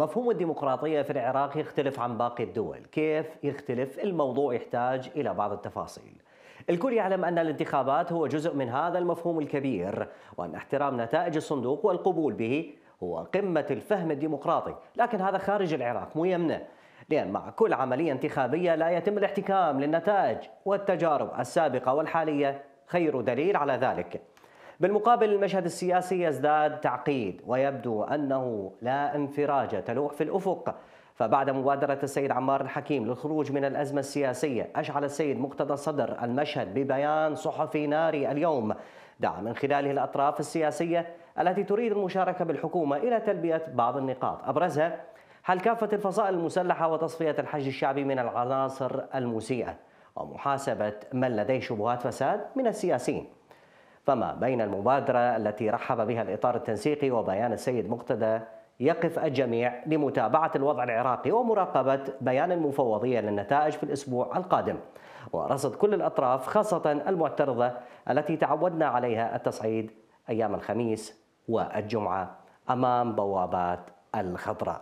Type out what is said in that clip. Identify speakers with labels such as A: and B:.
A: مفهوم الديمقراطية في العراق يختلف عن باقي الدول. كيف يختلف؟ الموضوع يحتاج إلى بعض التفاصيل. الكل يعلم أن الانتخابات هو جزء من هذا المفهوم الكبير وأن احترام نتائج الصندوق والقبول به هو قمة الفهم الديمقراطي. لكن هذا خارج العراق مو يمنه لأن مع كل عملية انتخابية لا يتم الاحتكام للنتائج والتجارب السابقة والحالية خير دليل على ذلك. بالمقابل المشهد السياسي يزداد تعقيد ويبدو أنه لا انفراج تلوح في الأفق. فبعد مبادرة السيد عمار الحكيم للخروج من الأزمة السياسية أشعل السيد مقتدى الصدر المشهد ببيان صحفي ناري اليوم. دعا من خلاله الأطراف السياسية التي تريد المشاركة بالحكومة إلى تلبية بعض النقاط. أبرزها حل كافة الفصائل المسلحة وتصفية الحج الشعبي من العناصر المسيئة؟ ومحاسبة من لديه شبهات فساد من السياسيين. فما بين المبادرة التي رحب بها الإطار التنسيقي وبيان السيد مقتدى يقف الجميع لمتابعة الوضع العراقي ومراقبة بيان المفوضية للنتائج في الأسبوع القادم. ورصد كل الأطراف خاصة المعترضة التي تعودنا عليها التصعيد أيام الخميس والجمعة أمام بوابات الخضراء.